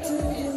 to you.